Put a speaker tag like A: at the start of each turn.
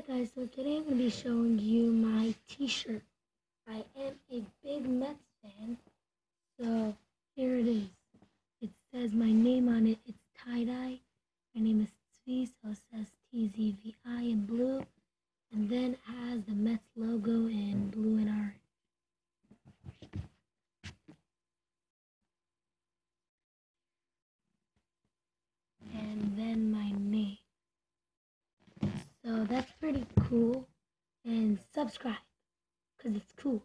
A: Alright guys, so today I'm going to be showing you my t-shirt. I am a big Mets fan, so here it is. It says my name on it, it's tie-dye. My name is Tzvi, so it says T-Z-V-I in blue. And then it has the Mets logo in blue and orange. And then my name. So that's pretty cool. And subscribe because it's cool.